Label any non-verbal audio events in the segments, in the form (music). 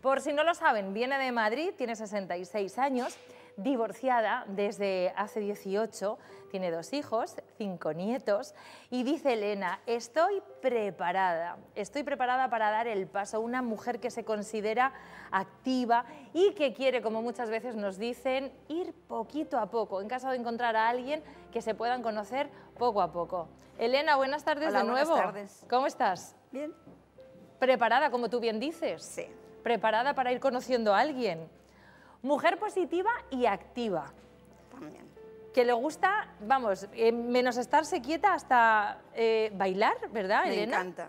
Por si no lo saben, viene de Madrid, tiene 66 años, divorciada desde hace 18, tiene dos hijos, cinco nietos, y dice Elena, estoy preparada, estoy preparada para dar el paso, una mujer que se considera activa y que quiere, como muchas veces nos dicen, ir poquito a poco, en caso de encontrar a alguien que se puedan conocer poco a poco. Elena, buenas tardes Hola, de nuevo. buenas tardes. ¿Cómo estás? Bien. Preparada, como tú bien dices. Sí. Preparada para ir conociendo a alguien. Mujer positiva y activa. También. Que le gusta, vamos, eh, menos estarse quieta hasta eh, bailar, ¿verdad, Me Elena? encanta.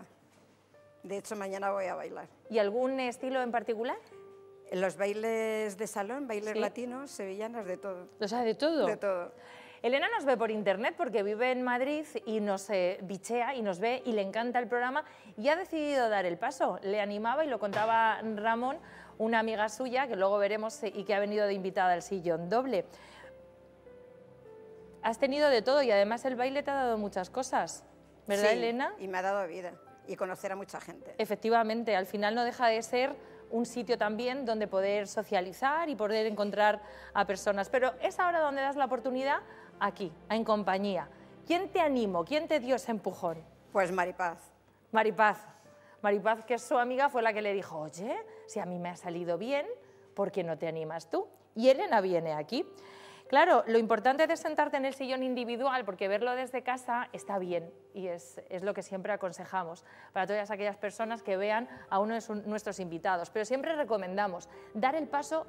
De hecho, mañana voy a bailar. ¿Y algún estilo en particular? Los bailes de salón, bailes Sí. latinos, sevillanas, de todo. O sea, de todo. De todo. Elena nos ve por internet porque vive en Madrid y nos eh, bichea y nos ve y le encanta el programa y ha decidido dar el paso. Le animaba y lo contaba Ramón, una amiga suya que luego veremos eh, y que ha venido de invitada al sillón doble. Has tenido de todo y además el baile te ha dado muchas cosas, ¿verdad, Sí, Elena? Y me ha dado vida. Y conocer a mucha gente. Efectivamente, al final no deja de ser un sitio también donde poder socializar y poder encontrar a personas. Pero es ahora donde das la oportunidad aquí, en compañía. ¿Quién te animó? ¿Quién te dio ese empujón? Pues Maripaz. Maripaz. Maripaz, que es su amiga, fue la que le dijo, oye, si a mí me ha salido bien, ¿por qué no te animas tú? Y Elena viene aquí. Claro, lo importante de sentarte en el sillón individual, porque verlo desde casa está bien y es, es lo que siempre aconsejamos para todas aquellas personas que vean a uno de su- nuestros invitados. Pero siempre recomendamos, dar el paso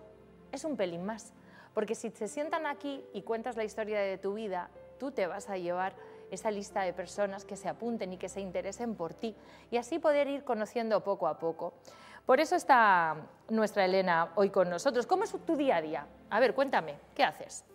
es un pelín más, porque si se sientan aquí y cuentas la historia de tu vida, tú te vas a llevar esa lista de personas que se apunten y que se interesen por ti y así poder ir conociendo poco a poco. Por eso está nuestra Elena hoy con nosotros. ¿Cómo es tu día a día? A ver, cuéntame, ¿qué haces?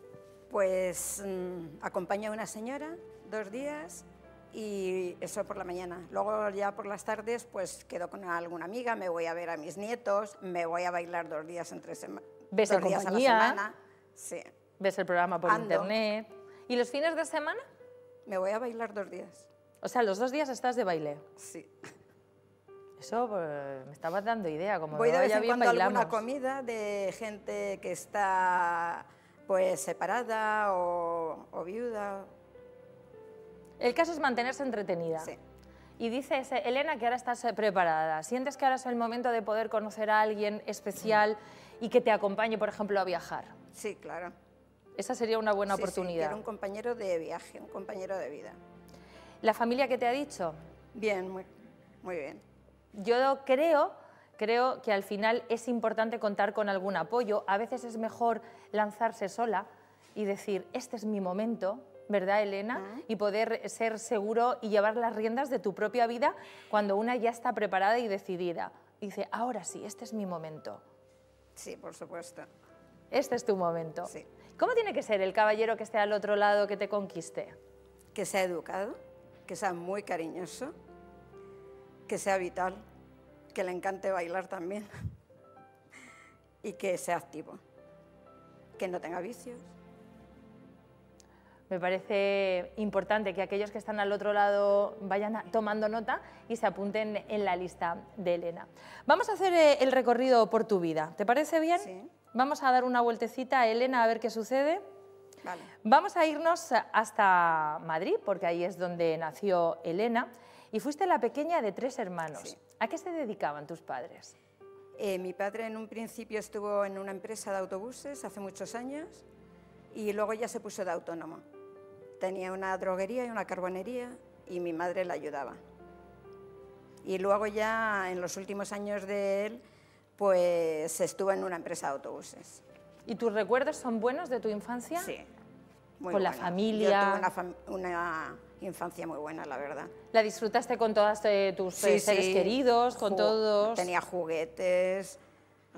Pues mm, acompaño a una señora dos días y eso por la mañana. Luego ya por las tardes pues quedo con alguna amiga, me voy a ver a mis nietos, me voy a bailar dos días entre semana. ¿Ves dos días a la semana. Sí. ¿Ves el programa por Ando. internet? ¿Y los fines de semana? Me voy a bailar dos días. O sea, los dos días estás de baile. Sí. Eso pues, me estabas dando idea, como Voy de vez en bien cuando a alguna bailamos. comida de gente que está pues separada o, o viuda. El caso es mantenerse entretenida. Sí. Y dices, Elena, que ahora estás eh, preparada. ¿Sientes que ahora es el momento de poder conocer a alguien especial y que te acompañe, por ejemplo, a viajar? Sí, claro. Esa sería una buena Sí, sí, oportunidad. quiero un compañero de viaje, un compañero de vida. ¿La familia que te ha dicho? Bien, muy, muy bien. Yo creo, creo que al final es importante contar con algún apoyo. A veces es mejor lanzarse sola y decir, este es mi momento, ¿verdad, Elena? Y poder ser seguro y llevar las riendas de tu propia vida cuando una ya está preparada y decidida. Dice, ahora sí, este es mi momento. Sí, por supuesto. Este es tu momento. Sí. ¿Cómo tiene que ser el caballero que esté al otro lado que te conquiste? Que sea educado, que sea muy cariñoso, que sea vital, que le encante bailar también y que sea activo, que no tenga vicios. Me parece importante que aquellos que están al otro lado vayan a- tomando nota y se apunten en la lista de Elena. Vamos a hacer eh, el recorrido por tu vida. ¿Te parece bien? Sí. Vamos a dar una vueltecita a Elena a ver qué sucede. Vale. Vamos a irnos hasta Madrid, porque ahí es donde nació Elena, y fuiste la pequeña de tres hermanos. Sí. ¿A qué se dedicaban tus padres? Eh, mi padre en un principio estuvo en una empresa de autobuses hace muchos años y luego ya se puso de autónomo. Tenía una droguería y una carbonería y mi madre le ayudaba. Y luego ya en los últimos años de él, pues estuvo en una empresa de autobuses. ¿Y tus recuerdos son buenos de tu infancia? Sí. muy Con la familia. Yo tuve una, fam- una infancia muy buena, la verdad. ¿La disfrutaste con todos tus eh, seres queridos, con Ju- todos? Tenía juguetes,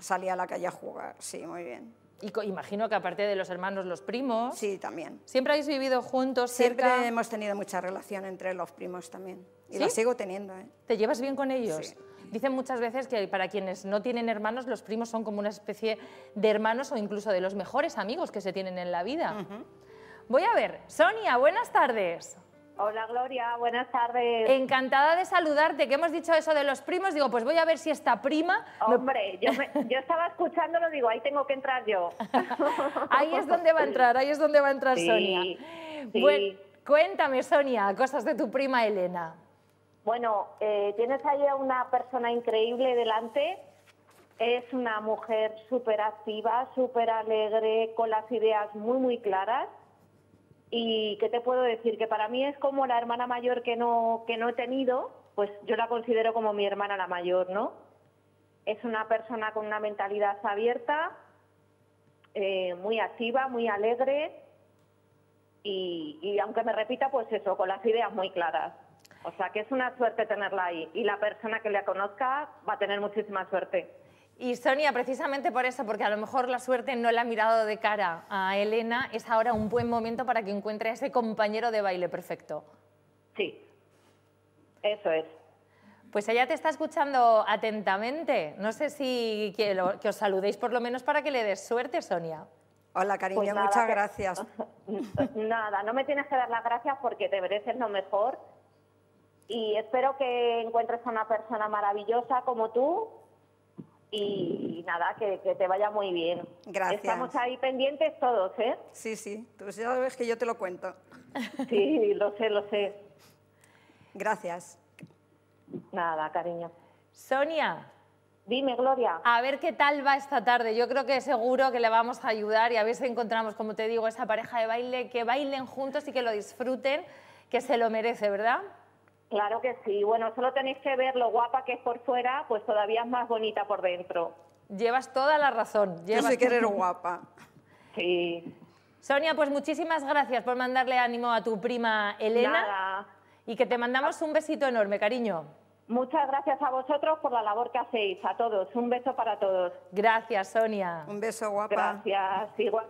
salía a la calle a jugar, sí, muy bien. Y imagino que aparte de los hermanos, los primos, Sí, también. siempre habéis vivido juntos, Siempre cerca. hemos tenido mucha relación entre los primos también. Y ¿Sí? la sigo teniendo, ¿eh? ¿Te llevas bien con ellos? Sí. Dicen muchas veces que para quienes no tienen hermanos, los primos son como una especie de hermanos o incluso de los mejores amigos que se tienen en la vida. Voy a ver, Sonia, buenas tardes. Hola Gloria, buenas tardes. Encantada de saludarte, que hemos dicho eso de los primos, digo, pues voy a ver si esta prima... me- Hombre, yo, me- yo estaba escuchándolo, digo, ahí tengo que entrar yo. (laughs) Ahí es donde va a entrar, ahí es donde va a entrar Sí, Sonia. sí. Buen- cuéntame, Sonia, cosas de tu prima Elena. Bueno, eh, tienes ahí a una persona increíble delante. Es una mujer súper activa, súper alegre, con las ideas muy, muy claras. Y qué te puedo decir, que para mí es como la hermana mayor que no, que no he tenido, pues yo la considero como mi hermana la mayor, ¿no? Es una persona con una mentalidad abierta, eh, muy activa, muy alegre y, y aunque me repita, pues eso, con las ideas muy claras. O sea que es una suerte tenerla ahí y la persona que la conozca va a tener muchísima suerte. Y Sonia, precisamente por eso, porque a lo mejor la suerte no la ha mirado de cara a Elena, es ahora un buen momento para que encuentre a ese compañero de baile perfecto. Sí, eso es. Pues ella te está escuchando atentamente. No sé si que, lo- que os saludéis por lo menos para que le des suerte, Sonia. Hola, cariño, Pues nada, muchas que- gracias. (laughs) Nada, no me tienes que dar las gracias porque te mereces lo mejor y espero que encuentres a una persona maravillosa como tú y nada, que, que te vaya muy bien. Gracias. Estamos ahí pendientes todos, ¿eh? Sí, sí, tú ya sabes que yo te lo cuento. (laughs) Sí, lo sé, lo sé. Gracias. Nada, cariño. Sonia, Dime, Gloria. a ver qué tal va esta tarde. Yo creo que seguro que le vamos a ayudar y a ver si encontramos, como te digo, esa pareja de baile, que bailen juntos y que lo disfruten, que se lo merece, ¿verdad? Claro que sí. Bueno, solo tenéis que ver lo guapa que es por fuera, pues todavía es más bonita por dentro. Llevas toda la razón. Yo llevas sí que eres guapa. Sí. Sonia, pues muchísimas gracias por mandarle ánimo a tu prima Elena Nada. y que te mandamos un besito enorme, cariño. Muchas gracias a vosotros por la labor que hacéis, a todos. Un beso para todos. Gracias, Sonia. Un beso, guapa. Gracias. Igual.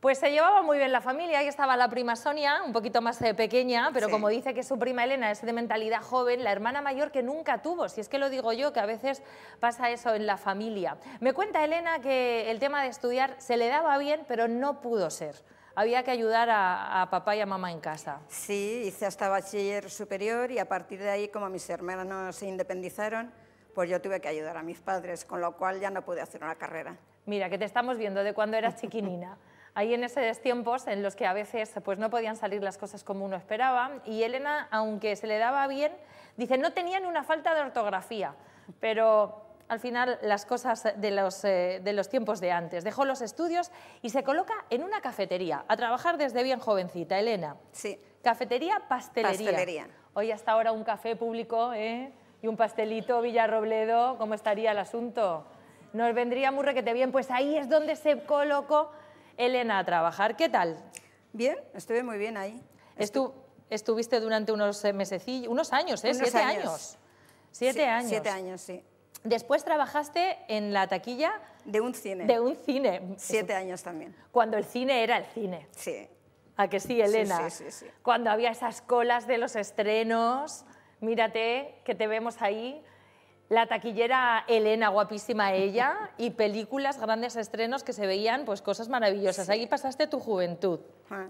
Pues se llevaba muy bien la familia, ahí estaba la prima Sonia, un poquito más eh, pequeña, pero Sí. como dice que su prima Elena es de mentalidad joven, la hermana mayor que nunca tuvo, si es que lo digo yo, que a veces pasa eso en la familia. Me cuenta Elena que el tema de estudiar se le daba bien, pero no pudo ser. Había que ayudar a, a papá y a mamá en casa. Sí, hice hasta bachiller superior y a partir de ahí, como mis hermanos se independizaron, pues yo tuve que ayudar a mis padres, con lo cual ya no pude hacer una carrera. Mira, que te estamos viendo de cuando eras chiquinina. (laughs) Ahí en esos tiempos en los que a veces pues, no podían salir las cosas como uno esperaba. Y Elena, aunque se le daba bien, dice, no tenía ni una falta de ortografía. Pero al final las cosas de los, eh, de los tiempos de antes. Dejó los estudios y se coloca en una cafetería, a trabajar desde bien jovencita, Elena. Sí, Cafetería, pastelería. Pastelería. Hoy hasta ahora un café público ¿eh? y un pastelito Villarrobledo, ¿cómo estaría el asunto? Nos vendría muy requete bien, pues ahí es donde se colocó Elena a trabajar. ¿Qué tal? bien, estuve muy bien ahí. Estu- estuviste durante unos eh, mesecillos, unos años, ¿eh? Unos Siete años. años. Siete Sí, años. Siete años, sí. Después trabajaste en la taquilla De un cine. de un cine. Siete años también. Cuando el cine era el cine. Sí. ¿A que sí, Elena? sí, sí, sí. Cuando había esas colas de los estrenos, mírate que te vemos ahí. La taquillera Elena, guapísima ella, y películas, grandes estrenos que se veían, pues cosas maravillosas. Ahí pasaste tu juventud. Ah.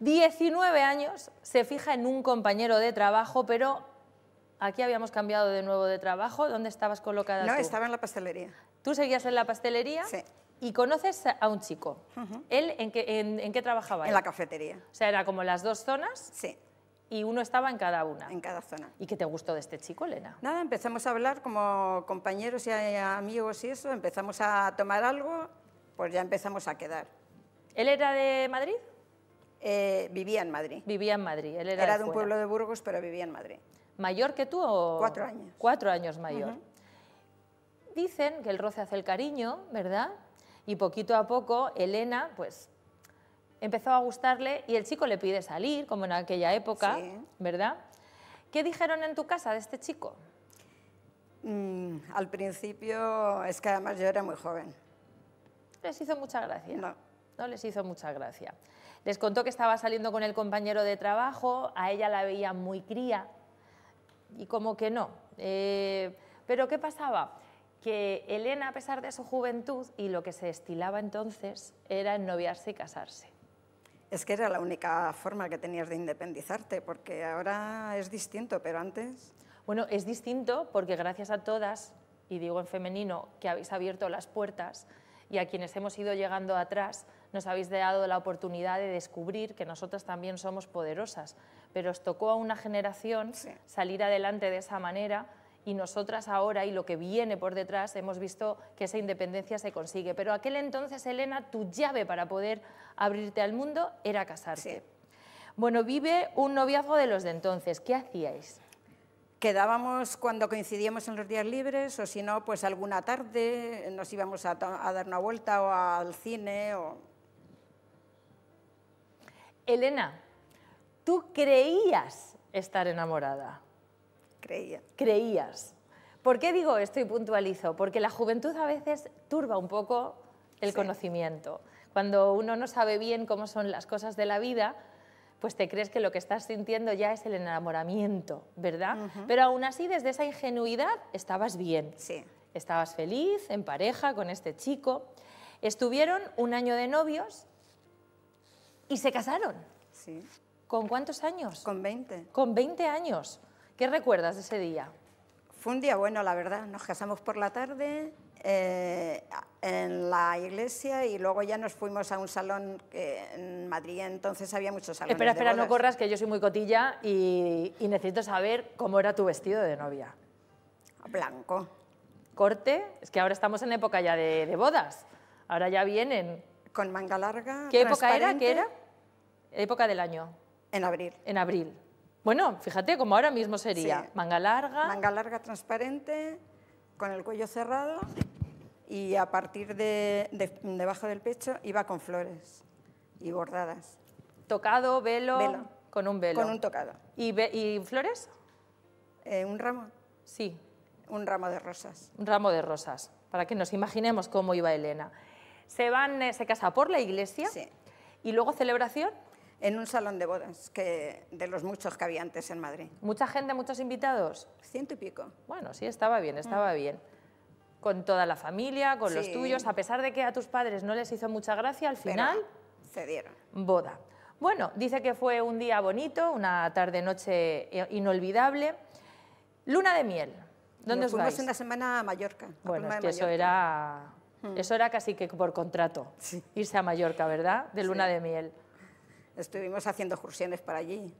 19 años, se fija en un compañero de trabajo, pero aquí habíamos cambiado de nuevo de trabajo. ¿Dónde estabas colocada No, tú? estaba en la pastelería. Tú seguías en la pastelería Sí. y conoces a un chico. ¿Él en qué, en- en qué trabajaba? En él? la cafetería. O sea, era como las dos zonas Sí, y uno estaba en cada una. en cada zona. ¿Y qué te gustó de este chico, Elena? Nada, empezamos a hablar como compañeros y amigos y eso, empezamos a tomar algo, pues ya empezamos a quedar. ¿Él era de Madrid? Eh, vivía en Madrid. Vivía en Madrid. Él era, Era de de un pueblo de Burgos, pero vivía en Madrid. ¿Mayor que tú o...? Cuatro años. Cuatro años mayor. Dicen que el roce hace el cariño, ¿verdad? Y poquito a poco Elena, pues, empezó a gustarle y el chico le pide salir, como en aquella época, Sí. ¿verdad? ¿Qué dijeron en tu casa de este chico? Mm, al principio, es que además yo era muy joven. Les hizo mucha gracia. No. No les hizo mucha gracia. Les contó que estaba saliendo con el compañero de trabajo, a ella la veía muy cría y como que no. Eh, pero ¿qué pasaba? Que Elena, a pesar de su juventud y lo que se estilaba entonces, era ennoviarse y casarse. Es que era la única forma que tenías de independizarte, porque ahora es distinto, pero antes... Bueno, es distinto porque gracias a todas, y digo en femenino, que habéis abierto las puertas y a quienes hemos ido llegando atrás, nos habéis dado la oportunidad de descubrir que nosotras también somos poderosas. Pero os tocó a una generación Sí. salir adelante de esa manera y nosotras ahora y lo que viene por detrás hemos visto que esa independencia se consigue. Pero aquel entonces, Elena, tu llave para poder abrirte al mundo era casarte. Sí. Bueno, vive un noviazgo de los de entonces. ¿Qué hacíais? Quedábamos cuando coincidíamos en los días libres, o si no, pues alguna tarde nos íbamos a, a dar una vuelta o al cine. O... Elena, tú creías estar enamorada. Creía. creías. ¿Por qué digo esto y puntualizo? Porque la juventud a veces turba un poco el Sí. conocimiento. Cuando uno no sabe bien cómo son las cosas de la vida, pues te crees que lo que estás sintiendo ya es el enamoramiento, ¿verdad? Pero aún así, desde esa ingenuidad, estabas bien. Sí. Estabas feliz, en pareja, con este chico. Estuvieron un año de novios y se casaron. Sí. ¿Con cuántos años? Con 20. Con 20 años. ¿Qué recuerdas de ese día? Fue un día bueno, la verdad. Nos casamos por la tarde eh, en la iglesia y luego ya nos fuimos a un salón que en Madrid entonces había muchos salones Espera, de espera, no corras, que yo soy muy cotilla y, y necesito saber cómo era tu vestido de novia. Blanco. Corte, es que ahora estamos en época ya de, de bodas. Ahora ya vienen. Con manga larga. ¿Qué época era? ¿Qué era? Época del año, En abril. en abril. Bueno, fíjate, como ahora mismo sería. Sí. Manga larga. Manga larga transparente, con el cuello cerrado y a partir de, de- debajo del pecho iba con flores y bordadas. Tocado, velo, Velo. con un velo. Con un tocado. ¿Y, ve- y flores? Eh, un ramo, Sí, un ramo de rosas. un ramo de rosas, para que nos imaginemos cómo iba Elena. Se van, eh, se casa por la iglesia Sí. y luego celebración. En un salón de bodas, que de los muchos que había antes en Madrid. Mucha gente, muchos invitados. Ciento y pico. Bueno, sí, estaba bien, estaba bien. Con toda la familia, con los tuyos, a pesar de que a tus padres no les hizo mucha gracia, al pero final, cedieron. boda. Bueno, dice que fue un día bonito, una tarde-noche inolvidable. Luna de miel. ¿Dónde Nos os vais? una semana a Mallorca. a Bueno, es que eso era, eso era casi que por contrato, Sí. irse a Mallorca, ¿verdad? De luna Sí. de miel. Estuvimos haciendo excursiones para allí,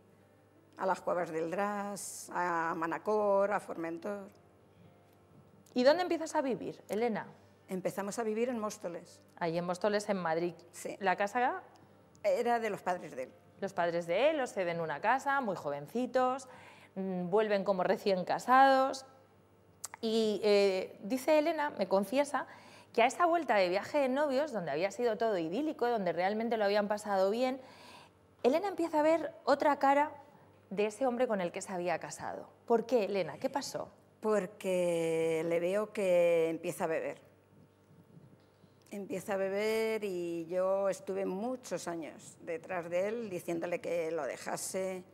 a las cuevas del Dras, a Manacor, a Formentor. ¿Y dónde empiezas a vivir, Elena? Empezamos a vivir en Móstoles. Ahí en Móstoles, en Madrid. Sí. La casa Era de los padres de él. Los padres de él os ceden una casa, muy jovencitos, mm, vuelven como recién casados. Y eh, dice Elena, me confiesa, que a esa vuelta de viaje de novios, donde había sido todo idílico, donde realmente lo habían pasado bien, Elena empieza a ver otra cara de ese hombre con el que se había casado. ¿Por qué, Elena? ¿Qué pasó? Porque le veo que empieza a beber. Empieza a beber y yo estuve muchos años detrás de él diciéndole que lo dejase,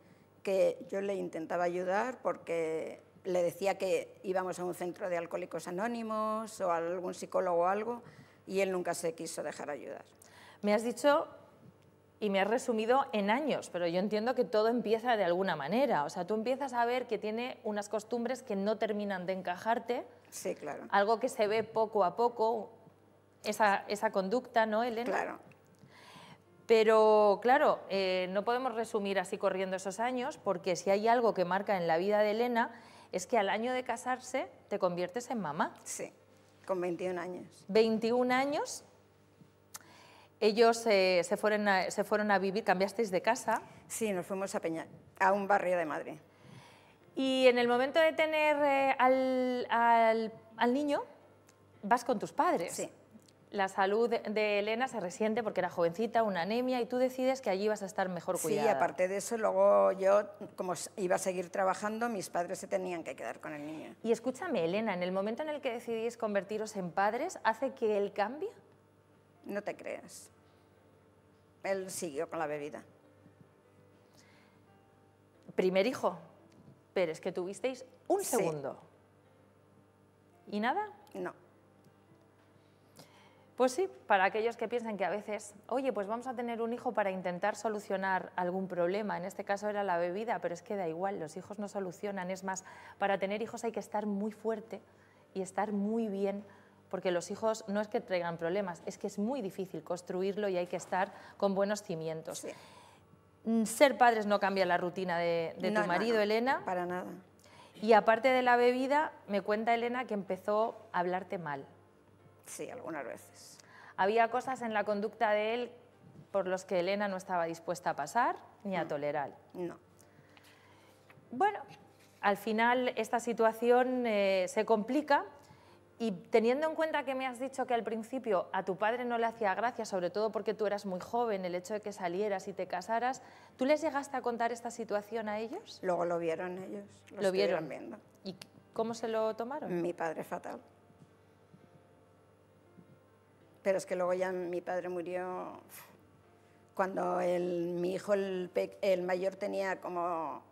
que yo le intentaba ayudar porque le decía que íbamos a un centro de alcohólicos anónimos o a algún psicólogo o algo y él nunca se quiso dejar ayudar. Me has dicho y me has resumido en años, pero yo entiendo que todo empieza de alguna manera. O sea, tú empiezas a ver que tiene unas costumbres que no terminan de encajarte, Sí, claro. algo que se ve poco a poco, esa, esa conducta, ¿no, Elena? Claro. Pero claro, eh, no podemos resumir así corriendo esos años, porque si hay algo que marca en la vida de Elena es que al año de casarse te conviertes en mamá. Sí, con 21 años. 21 años, ellos eh, se, fueron a, se fueron a vivir, cambiasteis de casa, Sí, nos fuimos a Peña, a un barrio de Madrid. y en el momento de tener eh, al, al- al niño, vas con tus padres. Sí. La salud de- de Elena se resiente porque era jovencita, una anemia, y tú decides que allí vas a estar mejor Sí, cuidada. aparte de eso, luego yo, como iba a seguir trabajando, mis padres se tenían que quedar con el niño. Y escúchame, Elena, en el momento en el que decidís convertiros en padres, ¿hace que él cambie? No te creas. Él siguió con la bebida. Primer hijo, pero es que tuvisteis un Sí. segundo. ¿Y nada? No. Pues sí, para aquellos que piensan que a veces, oye, pues vamos a tener un hijo para intentar solucionar algún problema, en este caso era la bebida, pero es que da igual, los hijos no solucionan, es más, para tener hijos hay que estar muy fuerte y estar muy bien, porque los hijos no es que traigan problemas, es que es muy difícil construirlo y hay que estar con buenos cimientos. Sí. Mm, Ser padres no cambia la rutina de, de No, tu no, marido, no, Elena. Para nada. Y aparte de la bebida, me cuenta Elena que empezó a hablarte mal. Sí, algunas veces. Había cosas en la conducta de él por los que Elena no estaba dispuesta a pasar ni a tolerar. No. Bueno, al final esta situación eh, se complica y teniendo en cuenta que me has dicho que al principio a tu padre no le hacía gracia, sobre todo porque tú eras muy joven, el hecho de que salieras y te casaras, ¿tú les llegaste a contar esta situación a ellos? Luego lo vieron ellos. Lo, ¿Lo vieron? viendo. ¿Y cómo se lo tomaron? Mi padre fatal. Pero es que luego ya mi padre murió cuando el- mi hijo, el, el mayor, tenía como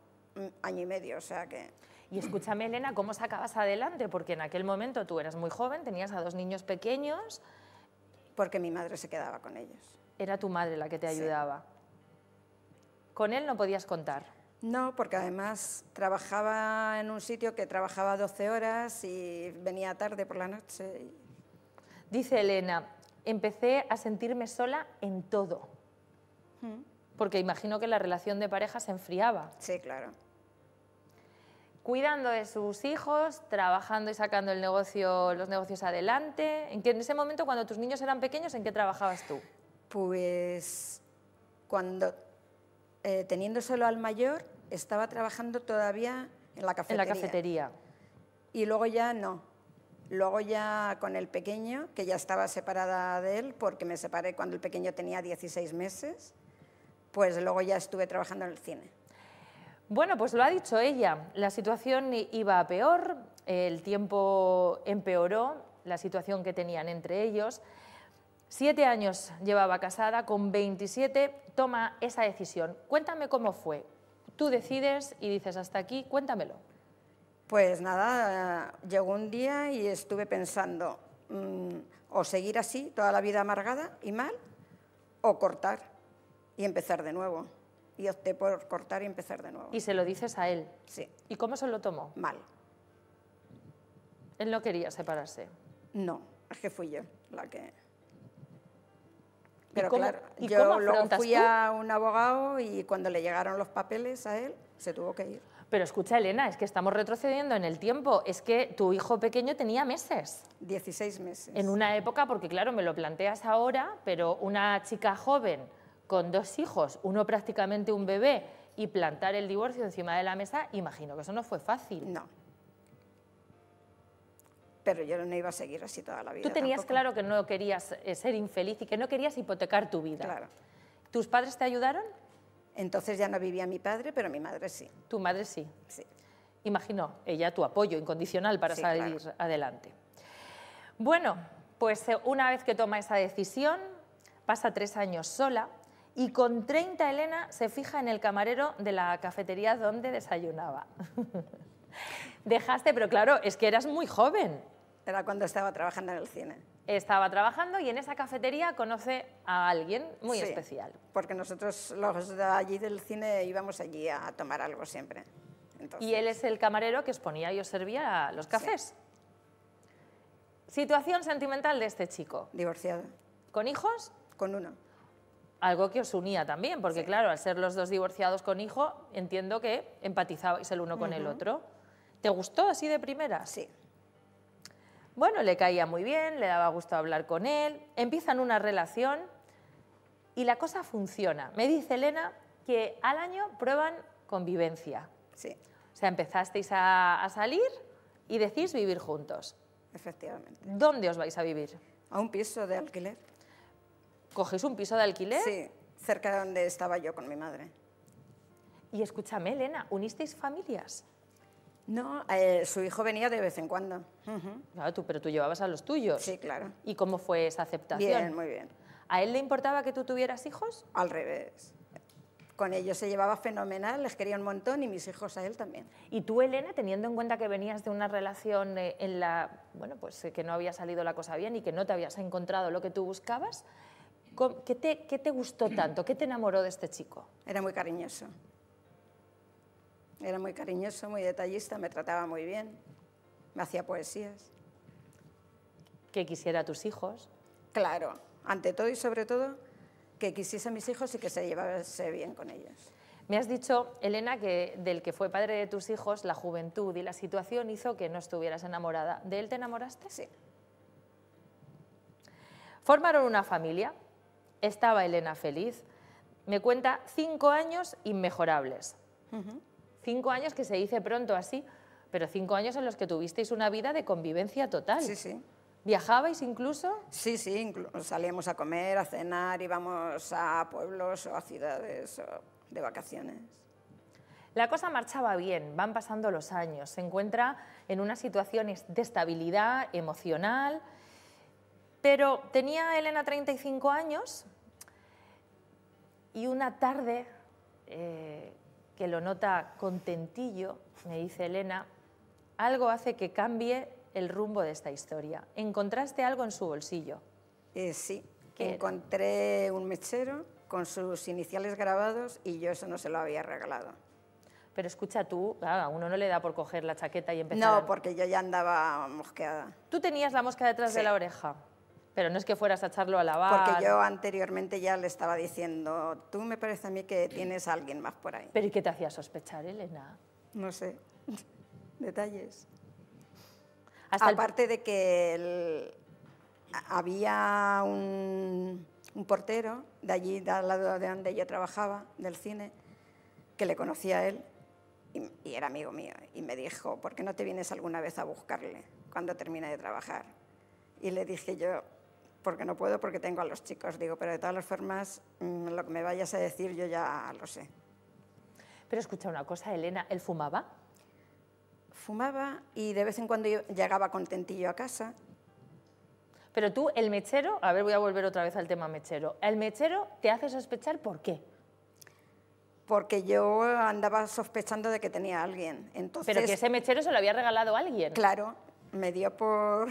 año y medio, o sea que... Y escúchame, Elena, ¿cómo sacabas adelante? Porque en aquel momento tú eras muy joven, tenías a dos niños pequeños, Porque mi madre se quedaba con ellos. era tu madre la que te Sí. ayudaba. Con él no podías contar. No, porque además trabajaba en un sitio que trabajaba 12 horas y venía tarde por la noche. y- Dice Elena, empecé a sentirme sola en todo, porque imagino que la relación de pareja se enfriaba. Sí, claro. Cuidando de sus hijos, trabajando y sacando el negocio, los negocios adelante. ¿En, qué, en ese momento, cuando tus niños eran pequeños, ¿en qué trabajabas tú? Pues cuando, eh, teniendo solo al mayor, estaba trabajando todavía en la En cafetería. la cafetería. Y luego ya no. Luego ya con el pequeño, que ya estaba separada de él, porque me separé cuando el pequeño tenía 16 meses, pues luego ya estuve trabajando en el cine. Bueno, pues lo ha dicho ella. La situación iba a peor, el tiempo empeoró, la situación que tenían entre ellos. Siete años llevaba casada, con 27 toma esa decisión. Cuéntame cómo fue. Tú decides y dices hasta aquí, cuéntamelo. Pues nada, eh, llegó un día y estuve pensando, mm, o seguir así toda la vida amargada y mal, o cortar y empezar de nuevo. Y opté por cortar y empezar de nuevo. Y se lo dices a él. Sí, ¿Y cómo se lo tomó? mal. Él no quería separarse. No, es que fui yo la que... Pero cómo- claro, yo luego fui tú? a un abogado y cuando le llegaron los papeles a él, se tuvo que ir. Pero escucha, Elena, es que estamos retrocediendo en el tiempo. Es que tu hijo pequeño tenía meses. 16 meses. En una época, porque claro, me lo planteas ahora, pero una chica joven con dos hijos, uno prácticamente un bebé, y plantar el divorcio encima de la mesa, imagino que eso no fue fácil. No. Pero yo no iba a seguir así toda la vida. Tú tenías tampoco. claro que no querías eh, ser infeliz y que no querías hipotecar tu vida. Claro. ¿Tus padres te ayudaron? Entonces ya no vivía mi padre, pero mi madre sí. Tu madre sí. sí. Imagino, ella tu apoyo incondicional para Sí, salir claro. adelante. Bueno, pues eh, una vez que toma esa decisión, pasa tres años sola y con 30 Elena se fija en el camarero de la cafetería donde desayunaba. (laughs) Dejaste, pero claro, es que eras muy joven. Era cuando estaba trabajando en el cine. Estaba trabajando y en esa cafetería conoce a alguien muy Sí, especial. Porque nosotros, los de allí del cine, íbamos allí a tomar algo siempre. Entonces, Y él es el camarero que os ponía y os servía los cafés. Situación sentimental de este chico. Divorciado, ¿Con hijos? con uno. Algo que os unía también, porque claro, al ser los dos divorciados con hijo, entiendo que empatizabais el uno con el otro. ¿Te gustó así de primeras? Sí. Bueno, le caía muy bien, le daba gusto hablar con él, empiezan una relación y la cosa funciona. Me dice Elena que al año prueban convivencia. Sí, O sea, empezasteis a, a salir y decís vivir juntos. efectivamente. ¿Dónde os vais a vivir? A un piso de alquiler. ¿Cogéis un piso de alquiler? Sí, cerca de donde estaba yo con mi madre. Y escúchame, Elena, ¿unisteis familias? No, eh, su hijo venía de vez en cuando. Ujú. Claro, tú, pero tú llevabas a los tuyos. Sí, claro. ¿Y cómo fue esa aceptación? Bien, muy bien. ¿A él le importaba que tú tuvieras hijos? Al revés. Con ellos se llevaba fenomenal, les quería un montón y mis hijos a él también. Y tú, Elena, teniendo en cuenta que venías de una relación eh, en la, bueno, pues eh, que no había salido la cosa bien y que no te habías encontrado lo que tú buscabas, ¿qué te, qué te gustó tanto? ¿Qué te enamoró de este chico? Era muy cariñoso. Era muy cariñoso, muy detallista, me trataba muy bien, me hacía poesías. Que quisiera a tus hijos. Claro, ante todo y sobre todo, que quisiese a mis hijos y que se llevase bien con ellos. Me has dicho, Elena, que del que fue padre de tus hijos, la juventud y la situación hizo que no estuvieras enamorada. ¿De él te enamoraste? Sí, Formaron una familia. Estaba Elena feliz. Me cuenta cinco años inmejorables. Cinco años que se dice pronto así, pero cinco años en los que tuvisteis una vida de convivencia total. sí, sí. ¿Viajabais incluso? Sí, sí, inclu- salíamos a comer, a cenar, íbamos a pueblos o a ciudades o de vacaciones. La cosa marchaba bien, van pasando los años, se encuentra en una situación de estabilidad emocional, pero tenía Elena 35 años y una tarde eh, que lo nota contentillo, me dice Elena, algo hace que cambie el rumbo de esta historia. Encontraste algo en su bolsillo. Eh, sí, encontré un mechero con sus iniciales grabados y yo eso no se lo había regalado. Pero escucha tú, claro, a uno no le da por coger la chaqueta y empezar. a- No, porque yo ya andaba mosqueada. Tú tenías la mosca detrás de la oreja, pero no es que fueras a echarlo a lavar. Porque yo anteriormente ya le estaba diciendo, tú me parece a mí que tienes a alguien más por ahí. ¿Pero y qué te hacía sospechar, Elena? No sé, (laughs) detalles. Hasta el- Aparte de que el- había un, un portero de allí, de al lado de donde yo trabajaba, del cine, que le conocía a él y, y era amigo mío. Y me dijo, ¿por qué no te vienes alguna vez a buscarle cuando termine de trabajar? Y le dije yo, porque no puedo, porque tengo a los chicos. Digo, pero de todas las formas, mm, lo que me vayas a decir yo ya lo sé. Pero escucha una cosa, Elena, ¿él fumaba? Fumaba y de vez en cuando yo llegaba contentillo a casa. Pero tú, el mechero, a ver, voy a volver otra vez al tema mechero. El mechero te hace sospechar por qué. porque yo andaba sospechando de que tenía a alguien. Entonces, Pero que ese mechero se lo había regalado a alguien. claro, me dio por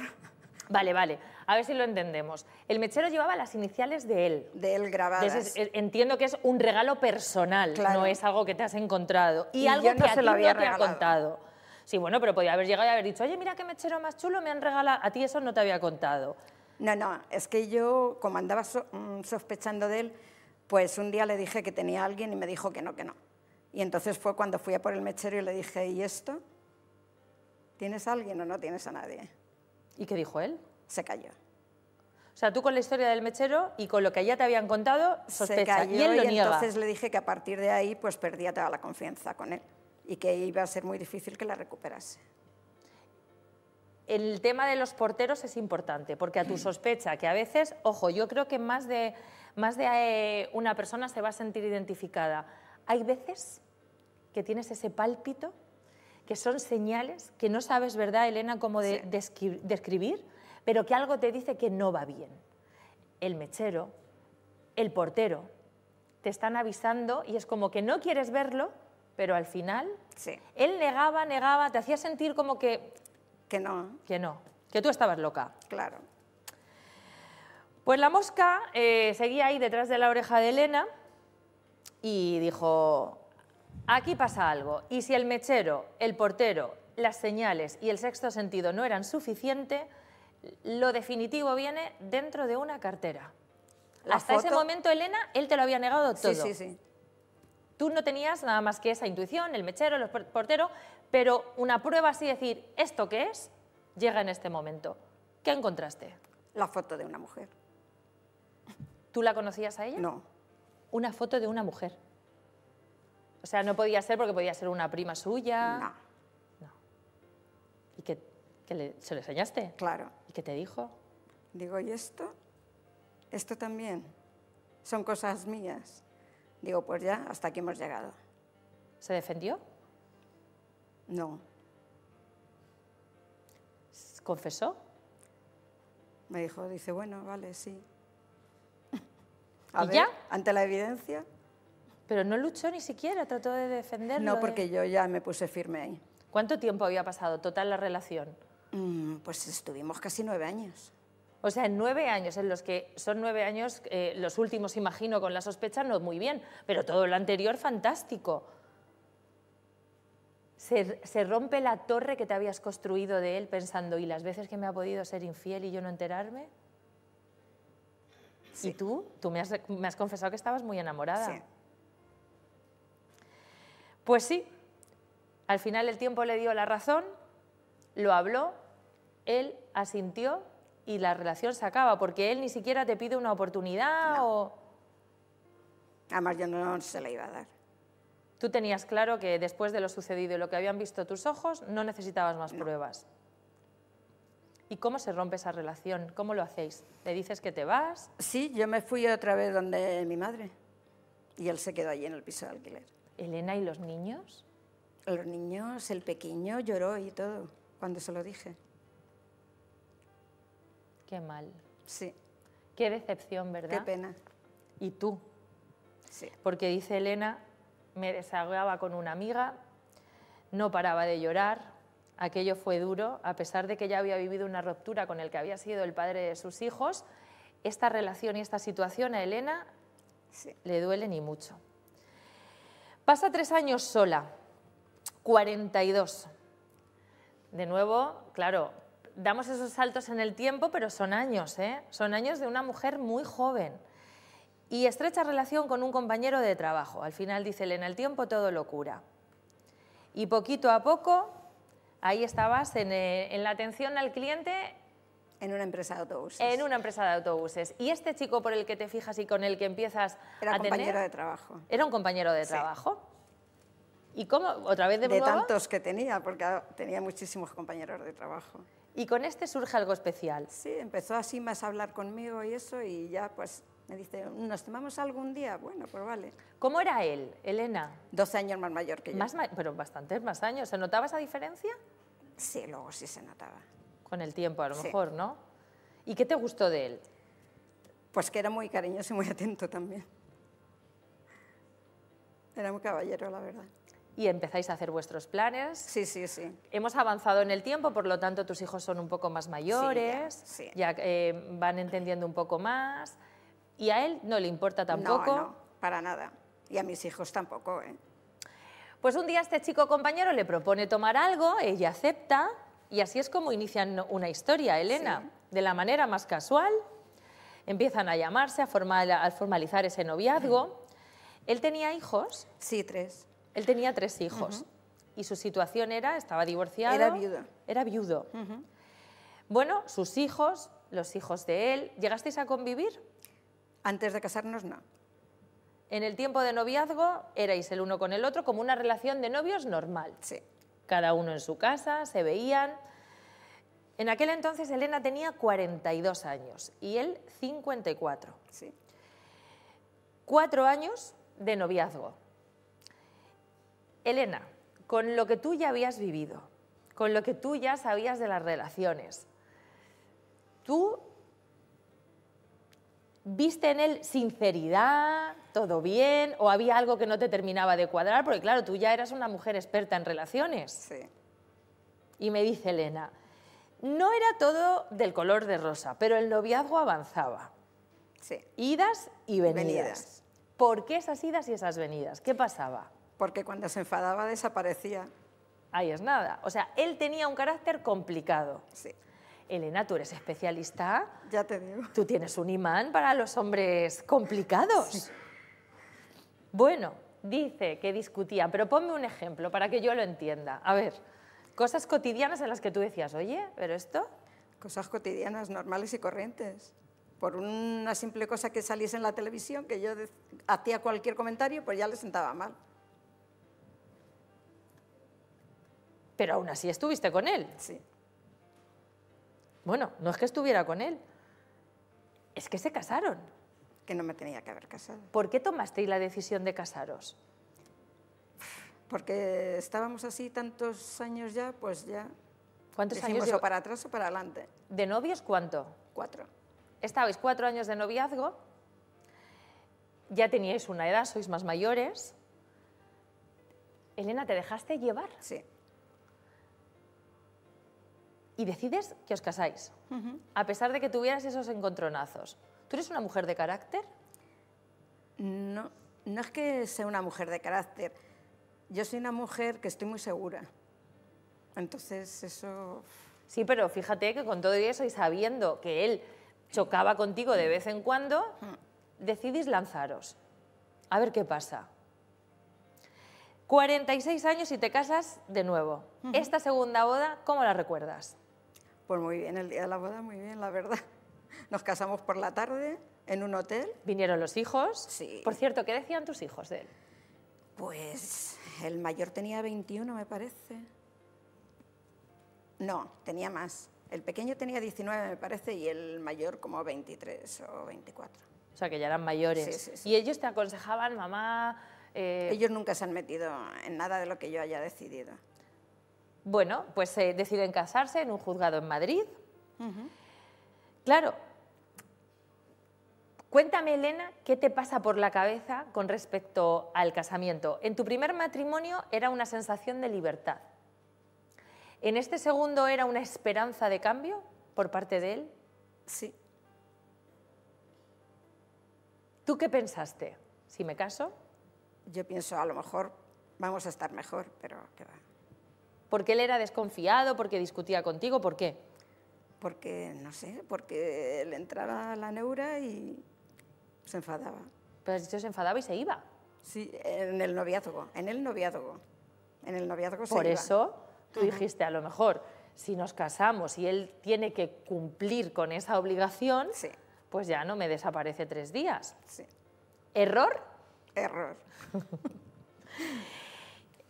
Vale, vale. A ver si lo entendemos. El mechero llevaba las iniciales de él. de él grabadas. Entonces, entiendo que es un regalo personal, Claro. no es algo que te has encontrado. Y, Y algo no que a ti no te ha contado. Sí, bueno, pero podía haber llegado y haber dicho, oye, mira qué mechero más chulo me han regalado. A ti eso no te había contado. No, no, es que yo, como andaba so- mm, sospechando de él, pues un día le dije que tenía a alguien y me dijo que no, que no. Y entonces fue cuando fui a por el mechero y le dije, ¿y esto? ¿Tienes a alguien o no tienes a nadie? ¿Y qué dijo él? Se cayó. O sea, tú con la historia del mechero y con lo que ya te habían contado, Se sospechas. cayó y él lo niega. entonces le dije que a partir de ahí pues perdía toda la confianza con él y que iba a ser muy difícil que la recuperase. El tema de los porteros es importante, porque a tu (clears throat) sospecha, que a veces, ojo, yo creo que más de, más de eh, una persona se va a sentir identificada. Hay veces que tienes ese pálpito, que son señales que no sabes, ¿verdad, Elena, cómo de- descri- describir, pero que algo te dice que no va bien. El mechero, el portero, te están avisando y es como que no quieres verlo, pero al final Sí, él negaba, negaba, te hacía sentir como que que no, que no, que tú estabas loca. claro. Pues la mosca eh, seguía ahí detrás de la oreja de Elena y dijo, aquí pasa algo. Y si el mechero, el portero, las señales y el sexto sentido no eran suficiente, lo definitivo viene dentro de una cartera. La Hasta ese momento, Elena, él te lo había negado todo. Sí, sí, sí. Tú no tenías nada más que esa intuición, el mechero, el por- portero, pero una prueba así, decir, ¿esto qué es? Llega en este momento. ¿Qué encontraste? La foto de una mujer. ¿Tú la conocías a ella? No, Una foto de una mujer. O sea, no podía ser porque podía ser una prima suya. no, ¿Y qué, qué le- se lo enseñaste? claro. ¿Y qué te dijo? Digo, ¿y esto? ¿Esto también? Son cosas mías. Digo, pues ya, hasta aquí hemos llegado. ¿Se defendió? No, ¿Confesó? me dijo, dice, bueno, vale, sí. A ¿Y ver, ya? ante la evidencia, Pero no luchó ni siquiera, trató de defenderlo. No, de- porque yo ya me puse firme ahí. ¿Cuánto tiempo había pasado total la relación? Mm, Pues estuvimos casi nueve años. O sea, en nueve años, en los que son nueve años, eh, los últimos, imagino, con la sospecha, no muy bien, pero todo lo anterior, fantástico. Se, se rompe la torre que te habías construido de él pensando, ¿y las veces que me ha podido ser infiel y yo no enterarme? ¿Y tú? Tú me has, me has confesado que estabas muy enamorada. Sí. Pues sí, al final el tiempo le dio la razón, lo habló, él asintió y la relación se acaba, porque él ni siquiera te pide una oportunidad o Además, yo no se la iba a dar. tú tenías claro que después de lo sucedido y lo que habían visto tus ojos, no necesitabas más pruebas. ¿Y cómo se rompe esa relación? ¿Cómo lo hacéis? ¿Le dices que te vas? Sí, yo me fui otra vez donde mi madre. Y él se quedó allí en el piso de alquiler. Elena y los niños. Los niños, el pequeño lloró y todo cuando se lo dije. Qué mal. Sí, Qué decepción, qué ¿verdad? pena. Y tú, Sí. porque dice Elena, me desahogaba con una amiga, no paraba de llorar, aquello fue duro, a pesar de que ya había vivido una ruptura con el que había sido el padre de sus hijos, esta relación y esta situación a Elena Sí. le duele ni mucho. Pasa tres años sola, 42. De nuevo, claro, damos esos saltos en el tiempo, pero son años, ¿eh? Son años de una mujer muy joven. Y estrecha relación con un compañero de trabajo. Al final dice Elena, el tiempo todo lo cura. Y poquito a poco, ahí estabas en, eh, en la atención al cliente En una empresa de autobuses. en una empresa de autobuses. Y este chico por el que te fijas y con el que empiezas Era a tener... compañero de trabajo. Era un compañero de Sí. trabajo. ¿Y cómo? ¿Otra vez de, De nuevo? tantos que tenía, porque tenía muchísimos compañeros de trabajo. Y con este surge algo especial. Sí, empezó así más a hablar conmigo y eso, y ya pues me dice, ¿nos tomamos algún día? Bueno, pues vale. ¿Cómo era él, Elena? 12 años más mayor que yo. Más ma- pero bastantes más años. ¿Se notaba esa diferencia? Sí, luego sí se notaba. Con el tiempo, a lo Sí. mejor, ¿no? ¿Y qué te gustó de él? Pues que era muy cariñoso y muy atento también. Era muy caballero, la verdad. Y empezáis a hacer vuestros planes. Sí, sí, sí. Hemos avanzado en el tiempo, por lo tanto tus hijos son un poco más mayores, sí. ya eh, van entendiendo un poco más. Y a él no le importa tampoco. No, no, para nada. Y a mis hijos tampoco, ¿eh? Pues un día este chico compañero le propone tomar algo, ella acepta y así es como inician una historia, Elena. Sí. De la manera más casual, empiezan a llamarse, a, formal- a formalizar ese noviazgo. Él tenía hijos, Sí, tres. Él tenía tres hijos y su situación era, estaba divorciado. Era viudo. Era viudo. Bueno, sus hijos, los hijos de él, ¿llegasteis a convivir? Antes de casarnos, no. En el tiempo de noviazgo erais el uno con el otro como una relación de novios normal. Sí. cada uno en su casa, se veían. En aquel entonces Elena tenía 42 años y él 54. Sí. Cuatro años de noviazgo. Elena, con lo que tú ya habías vivido, con lo que tú ya sabías de las relaciones, ¿tú viste en él sinceridad, todo bien, o había algo que no te terminaba de cuadrar? Porque claro, tú ya eras una mujer experta en relaciones. Sí. Y me dice Elena, no era todo del color de rosa, pero el noviazgo avanzaba. Sí. Idas y venidas. Venidas. ¿Por qué esas idas y esas venidas? ¿Qué pasaba? Porque cuando se enfadaba desaparecía. Ahí es nada. O sea, él tenía un carácter complicado. Sí. Elena, tú eres especialista, Ya te digo. tú tienes un imán para los hombres complicados. Bueno, dice que discutían, pero ponme un ejemplo para que yo lo entienda. A ver, cosas cotidianas en las que tú decías, oye, pero esto, Cosas cotidianas, normales y corrientes. Por una simple cosa que saliese en la televisión, que yo hacía cualquier comentario, pues ya le sentaba mal. Pero aún así estuviste con él. Sí. Bueno, no es que estuviera con él, es que se casaron. Que no me tenía que haber casado. ¿Por qué tomasteis la decisión de casaros? Porque estábamos así tantos años ya, pues ya. ¿Cuántos años o para atrás o para adelante. de novios? ¿Cuánto? Cuatro. Estabais cuatro años de noviazgo ya teníais una edad, sois más mayores. Elena, ¿te dejaste llevar? Sí. Y decides que os casáis, a pesar de que tuvieras esos encontronazos. ¿Tú eres una mujer de carácter? No, no es que sea una mujer de carácter. Yo soy una mujer que estoy muy segura. Entonces, eso. Sí, pero fíjate que con todo eso y sabiendo que él chocaba contigo de vez en cuando, decidís lanzaros. A ver qué pasa. 46 años y te casas de nuevo. Esta segunda boda, ¿cómo la recuerdas? Pues muy bien, el día de la boda, muy bien, la verdad. (laughs) Nos casamos por la tarde en un hotel. ¿Vinieron los hijos? Sí. Por cierto, ¿qué decían tus hijos de él? Pues el mayor tenía 21, me parece. No, tenía más. El pequeño tenía 19, me parece, y el mayor como 23 o 24. O sea, que ya eran mayores. Sí, sí, sí. Y ellos te aconsejaban, mamá... eh, Ellos nunca se han metido en nada de lo que yo haya decidido. Bueno, pues eh, deciden casarse en un juzgado en Madrid. Claro. Cuéntame, Elena, qué te pasa por la cabeza con respecto al casamiento. En tu primer matrimonio era una sensación de libertad. ¿En este segundo era una esperanza de cambio por parte de él? Sí, ¿Tú qué pensaste? Si me caso, yo pienso a lo mejor vamos a estar mejor, pero qué va. Porque él era desconfiado, porque discutía contigo, ¿por qué? Porque, no sé, porque le entraba la neura y se enfadaba. Pues has dicho, se enfadaba y se iba. Sí, en el noviazgo, en el noviazgo. En el noviazgo se Por iba. eso tú dijiste, a lo mejor, si nos casamos y él tiene que cumplir con esa obligación, Sí, pues ya no me desaparece tres días. sí. ¿Error? Error. (laughs)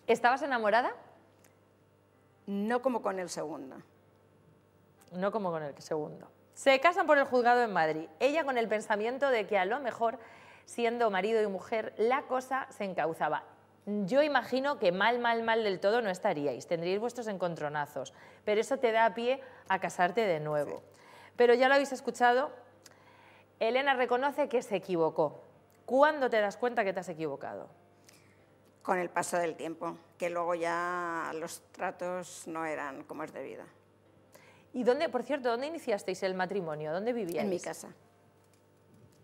¿Estabas enamorada? No como con el segundo. No como con el segundo. Se casan por el juzgado en Madrid. Ella con el pensamiento de que a lo mejor, siendo marido y mujer, la cosa se encauzaba. Yo imagino que mal, mal, mal del todo no estaríais, tendríais vuestros encontronazos, pero eso te da pie a casarte de nuevo. Pero ya lo habéis escuchado, Elena reconoce que se equivocó. ¿Cuándo te das cuenta que te has equivocado? Con el paso del tiempo, que luego ya los tratos no eran como es debido. ¿Y dónde, por cierto, dónde iniciasteis el matrimonio? ¿Dónde vivíais? En mi casa.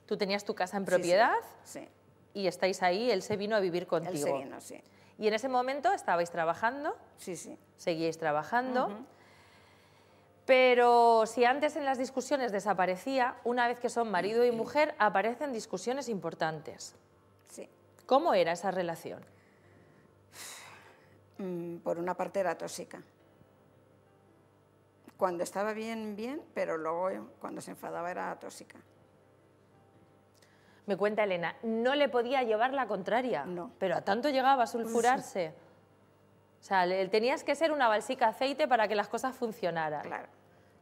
¿Tú tenías tu casa en Sí, sí, propiedad? Sí, y estáis ahí, él se vino a vivir él contigo. se vino, sí. Y en ese momento estabais trabajando, Sí, sí. seguíais trabajando, pero si antes en las discusiones desaparecía, una vez que son marido y mujer, aparecen discusiones importantes. sí. ¿Cómo era esa relación? Mm, por una parte era tóxica. Cuando estaba bien, bien, pero luego cuando se enfadaba era tóxica. Me cuenta Elena, no le podía llevar la contraria, No. pero a tanto llegaba a sulfurarse. O sea, le- tenías que ser una balsica aceite para que las cosas funcionaran. Claro.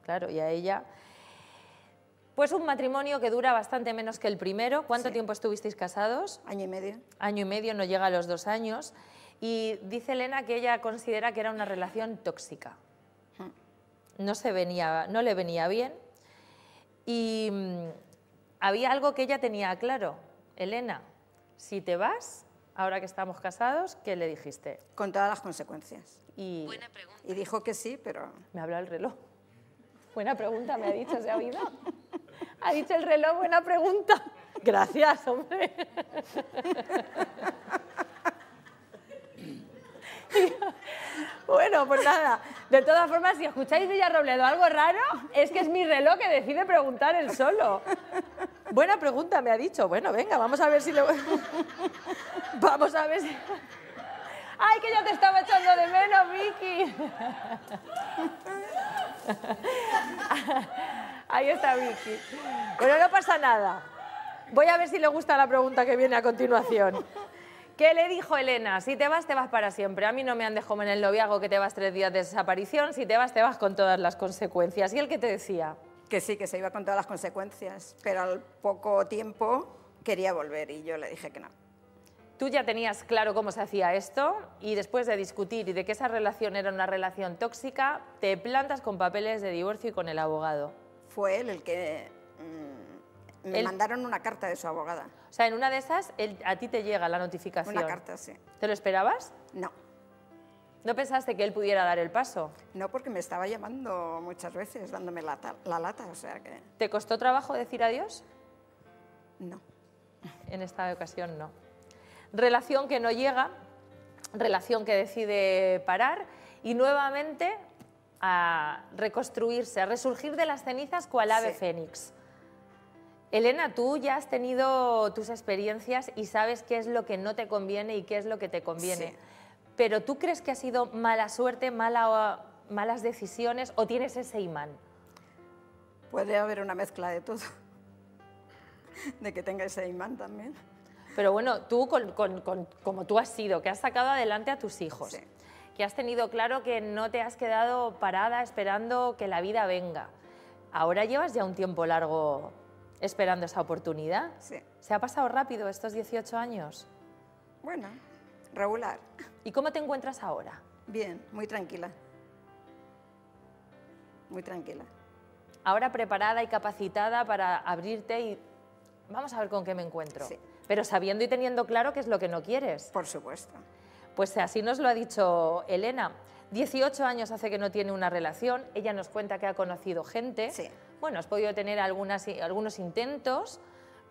Claro, y a ella. Pues un matrimonio que dura bastante menos que el primero. ¿Cuánto Sí. tiempo estuvisteis casados? Año y medio. Año y medio, no llega a los dos años. Y dice Elena que ella considera que era una relación tóxica. No, se venía, no le venía bien. Y mm, había algo que ella tenía claro. Elena, si te vas, ahora que estamos casados, ¿qué le dijiste? Con todas las consecuencias. Y Y dijo que sí, pero me habla el reloj. Buena pregunta, me ha dicho, ¿se ha oído? Ha dicho el reloj, buena pregunta. Gracias, hombre. (laughs) (laughs) Bueno, pues nada. De todas formas, si escucháis Villarrobledo algo raro, es que es mi reloj que decide preguntar él solo. Buena pregunta, me ha dicho. Bueno, venga, vamos a ver si le... (laughs) Vamos a ver si... (laughs) ¡Ay, que ya te estaba echando de menos, Vicky! Ahí está Vicky. Bueno, no pasa nada. Voy a ver si le gusta la pregunta que viene a continuación. ¿Qué le dijo Elena? Si te vas, te vas para siempre. A mí no me han dejado en el noviazgo que te vas tres días de desaparición. Si te vas, te vas con todas las consecuencias. ¿Y él qué te decía? que sí, que se iba con todas las consecuencias. Pero al poco tiempo quería volver y yo le dije que no. Tú ya tenías claro cómo se hacía esto y después de discutir y de que esa relación era una relación tóxica, te plantas con papeles de divorcio y con el abogado. Fue él el que mm, Me Él- mandaron una carta de su abogada. O sea, en una de esas él- a ti te llega la notificación. Una carta, sí. ¿Te lo esperabas? No, ¿No pensaste que él pudiera dar el paso? no porque me estaba llamando muchas veces, dándome la, la lata, o sea que ¿Te costó trabajo decir adiós? no. En esta ocasión no. Relación que no llega, relación que decide parar y nuevamente a reconstruirse, a resurgir de las cenizas cual ave Sí. fénix. Elena, tú ya has tenido tus experiencias y sabes qué es lo que no te conviene y qué es lo que te conviene. Sí. Pero ¿tú crees que ha sido mala suerte, mala, malas decisiones o tienes ese imán? Puede haber una mezcla de todo. (laughs) De que tenga ese imán también. Pero bueno, tú, con- con- con- como tú has sido, que has sacado adelante a tus hijos, Sí. que has tenido claro que no te has quedado parada esperando que la vida venga. Ahora llevas ya un tiempo largo esperando esa oportunidad. Sí. ¿Se ha pasado rápido estos 18 años? Bueno, regular. ¿Y cómo te encuentras ahora? Bien, muy tranquila. Muy tranquila. Ahora preparada y capacitada para abrirte y vamos a ver con qué me encuentro. Sí. Pero sabiendo y teniendo claro qué es lo que no quieres. Por supuesto. Pues así nos lo ha dicho Elena. 18 años hace que no tiene una relación. Ella nos cuenta que ha conocido gente. Sí. Bueno, has podido tener algunas, algunos intentos,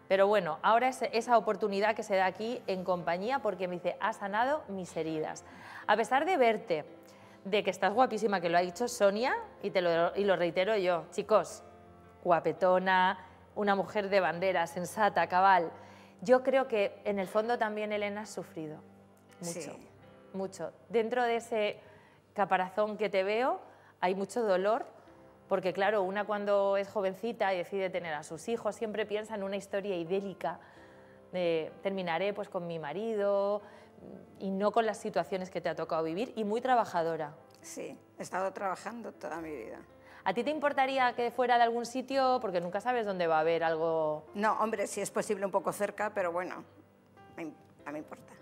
pero bueno, ahora es esa oportunidad que se da aquí en compañía porque me dice, ha sanado mis heridas. A pesar de verte, de que estás guapísima, que lo ha dicho Sonia, y, te lo, y lo reitero yo, chicos, guapetona, una mujer de bandera, sensata, cabal. Yo creo que en el fondo también Elena has sufrido mucho, Sí. mucho. Dentro de ese caparazón que te veo hay mucho dolor, porque claro, una cuando es jovencita y decide tener a sus hijos siempre piensa en una historia idélica de terminaré pues con mi marido y no con las situaciones que te ha tocado vivir y muy trabajadora. Sí, he estado trabajando toda mi vida. ¿A ti te importaría que fuera de algún sitio? Porque nunca sabes dónde va a haber algo No, hombre, si es posible un poco cerca, pero bueno, me im- no me importa.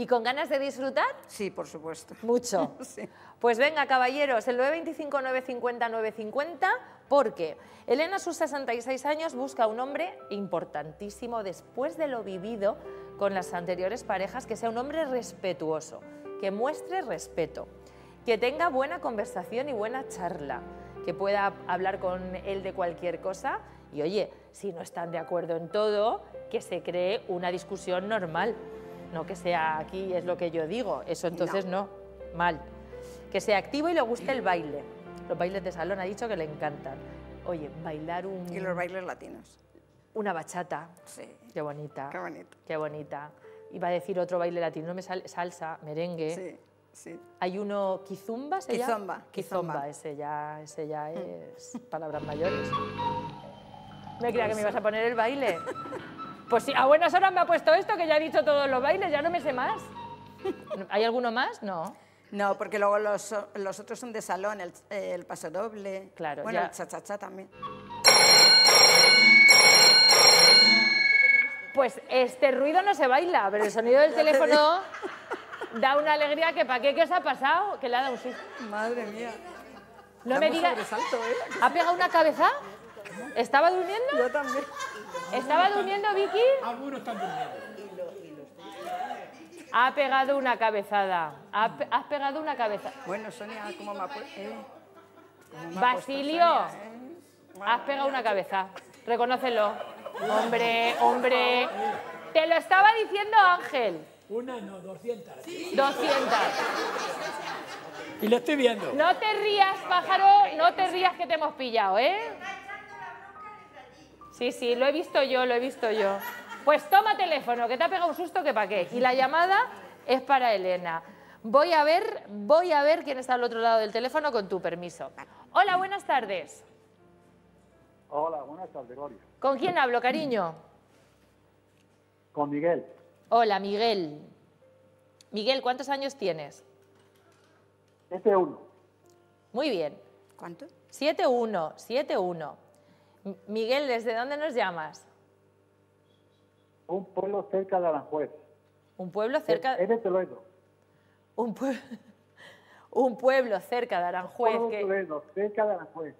¿Y con ganas de disfrutar? Sí, por supuesto. Mucho. (laughs) Sí. Pues venga, caballeros, el 925-950-950, porque Elena, a sus 66 años, busca un hombre importantísimo después de lo vivido con las anteriores parejas, que sea un hombre respetuoso, que muestre respeto, que tenga buena conversación y buena charla, que pueda hablar con él de cualquier cosa y, oye, si no están de acuerdo en todo, que se cree una discusión normal. No que sea aquí, es lo que yo digo, eso entonces no, mal. Que sea activo y le guste el baile. Los bailes de salón ha dicho que le encantan. Oye, bailar un- Y los bailes latinos. una bachata, Sí, qué bonita. qué bonito. Qué bonita. Iba a decir otro baile latino, no me sale salsa, merengue. Sí, sí. Hay uno kizumba, ¿se llama? Kizomba, Kizomba, kizomba. ese ya, ese ya es palabras mayores. Me creía que me ibas a poner el baile. (laughs) Pues sí, a buenas horas me ha puesto esto, que ya he dicho todos los bailes, ya no me sé más. (laughs) ¿Hay alguno más? No. No, porque luego los, los otros son de salón, el, el paso doble. Claro, Bueno, ya- el cha-cha-cha también. Pues este ruido no se baila, pero el sonido del teléfono (laughs) da una alegría que para qué, ¿qué os ha pasado? Que le ha dado un susto. Madre mía. No me digas. ¿eh? ¿Ha pegado una cabeza? ¿Estaba durmiendo? Yo también. ¿Estaba durmiendo Vicky? Algunos están durmiendo. Ha pegado una cabezada. Ha pe- Has pegado una cabeza. Bueno, Sonia, ¿cómo me ha puesto? Eh, ¿cómo me ha puesto Basilio, Sonia, eh? has pegado una cabeza. Reconócelo. Hombre, hombre. Te lo estaba diciendo Ángel. Una no, 200. 200. Y lo estoy viendo. No te rías, pájaro, no te rías que te hemos pillado, ¿eh? Sí, sí, lo he visto yo, lo he visto yo. Pues toma teléfono, que te ha pegado un susto que pa' qué. Y la llamada es para Elena. Voy a ver, voy a ver quién está al otro lado del teléfono con tu permiso. Hola, buenas tardes. Hola, buenas tardes, Gloria. ¿Con quién hablo, cariño? Con Miguel, Hola, Miguel. Miguel, ¿cuántos años tienes? este uno. Muy bien. ¿Cuánto? 7-1, 7-1. M- Miguel, ¿desde dónde nos llamas? Un pueblo cerca de Aranjuez. Un pueblo cerca... Es de Toledo. Un, pue- (laughs) un pueblo cerca de Aranjuez. Pueblo de que- Toledo, cerca de Aranjuez.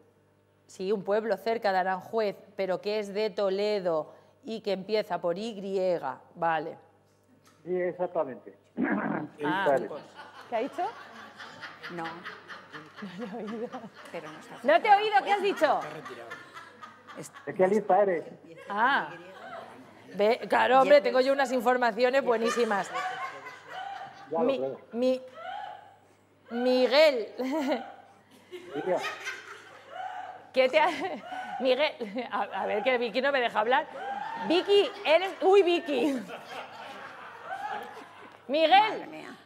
Sí, un pueblo cerca de Aranjuez, pero que es de Toledo y que empieza por Y. Vale. Sí, exactamente. Ah, Vale. ¿Qué ha dicho? No. (laughs) Pero no está. No te he oído, ¿qué has dicho? ¿De qué lista eres? Ah. Ve- claro, hombre, tengo yo unas informaciones buenísimas. Mi- mi- Miguel, ¿qué te ha... (laughs) Miguel, a, a ver que Vicky no me deja hablar. Vicky, eres... Uy, Vicky. Madre Miguel, mía.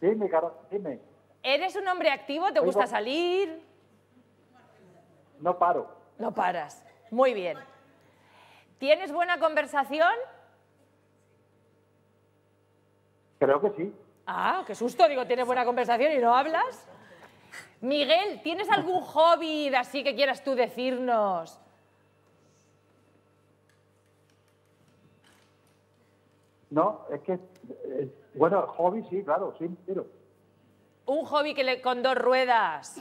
Dime, caro, dime. ¿eres un hombre activo? ¿Te gusta salir? No paro. No paras. Muy bien. ¿Tienes buena conversación? Creo que sí. Ah, qué susto, digo, tienes buena conversación y no hablas. Miguel, ¿tienes algún hobby de así que quieras tú decirnos? No, es que, eh, bueno, hobby sí, claro, sí, pero Un hobby que le, con dos ruedas.